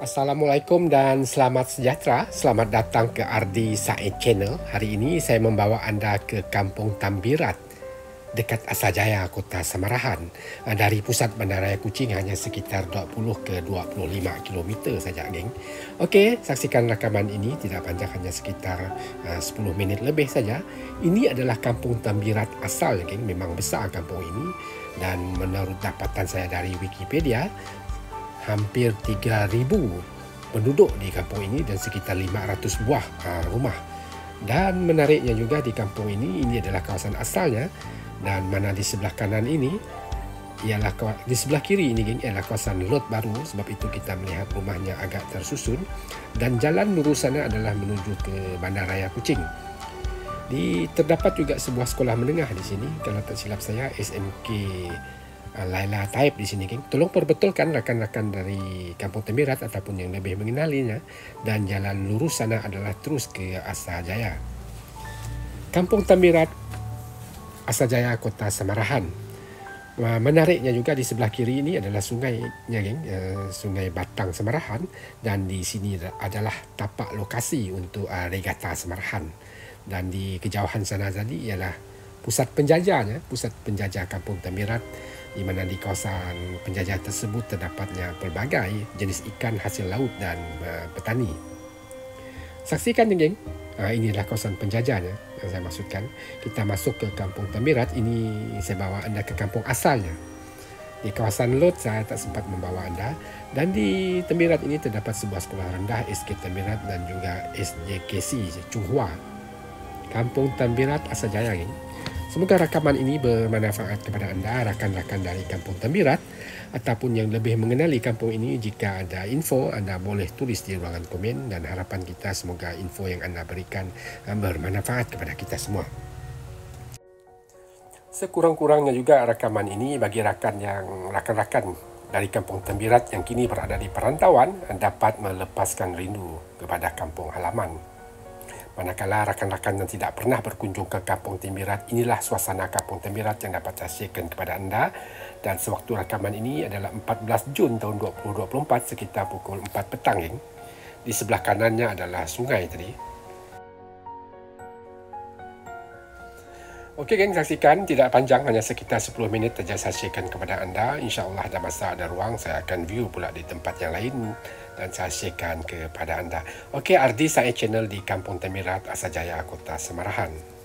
Assalamualaikum dan selamat sejahtera. Selamat datang ke RD Said Channel. Hari ini saya membawa anda ke Kampung Tambirat dekat Asajaya, Kota Samarahan. Ah, dari pusat Bandaraya Kuching hanya sekitar 20 ke 25 km saja, geng. Okey, saksikan rakaman ini tidak panjang hanya sekitar uh, 10 minit lebih saja. Ini adalah Kampung Tambirat asal, geng. Memang besar kampung ini dan menurut dapatan saya dari Wikipedia, hampir 3,000 penduduk di kampung ini dan sekitar 500 buah uh, rumah. Dan menariknya juga di kampung ini, ini adalah kawasan asalnya dan mana di sebelah kanan ini ialah di sebelah kiri ini geng ialah kawasan lot baru sebab itu kita melihat rumahnya agak tersusun dan jalan lurus sana adalah menuju ke Bandaraya Kuching. Di terdapat juga sebuah sekolah menengah di sini kalau tak silap saya SMK Laila Taib di sini geng. Tolong perbetulkan rakan-rakan dari Kampung Temirat ataupun yang lebih mengenalinya dan jalan lurus sana adalah terus ke Asa Jaya. Kampung Temirat Asa Jaya Kota Samarahan. Menariknya juga di sebelah kiri ini adalah sungai geng, uh, sungai Batang Samarahan dan di sini adalah tapak lokasi untuk regata Samarahan. Dan di kejauhan sana tadi ialah pusat penjajahnya, pusat penjajah Kampung Temirat di mana di kawasan penjajah tersebut terdapatnya pelbagai jenis ikan hasil laut dan uh, petani. Saksikan ni geng. Uh, inilah kawasan penjajahnya yang saya maksudkan. Kita masuk ke Kampung Temirat. Ini saya bawa anda ke kampung asalnya. Di kawasan Lot saya tak sempat membawa anda. Dan di Temirat ini terdapat sebuah sekolah rendah SK Temirat dan juga SJKC Chunghua. Kampung Temirat Asajaya geng. Semoga rakaman ini bermanfaat kepada anda, rakan-rakan dari Kampung Tembirat ataupun yang lebih mengenali kampung ini. Jika ada info, anda boleh tulis di ruangan komen dan harapan kita semoga info yang anda berikan uh, bermanfaat kepada kita semua. Sekurang-kurangnya juga rakaman ini bagi rakan yang rakan-rakan dari Kampung Tembirat yang kini berada di perantauan dapat melepaskan rindu kepada kampung halaman. Manakala rakan-rakan yang tidak pernah berkunjung ke Kampung Temirat, inilah suasana Kampung Temirat yang dapat saya sharekan kepada anda. Dan sewaktu rakaman ini adalah 14 Jun tahun 2024 sekitar pukul 4 petang. Di sebelah kanannya adalah sungai tadi. Okey geng, saksikan. Tidak panjang, hanya sekitar 10 minit saja saya sharekan kepada anda. InsyaAllah ada masa, ada ruang, saya akan view pula di tempat yang lain dan saya sharekan kepada anda. Okey, Ardi saya channel di Kampung Temirat, Asajaya, Kota Semarahan.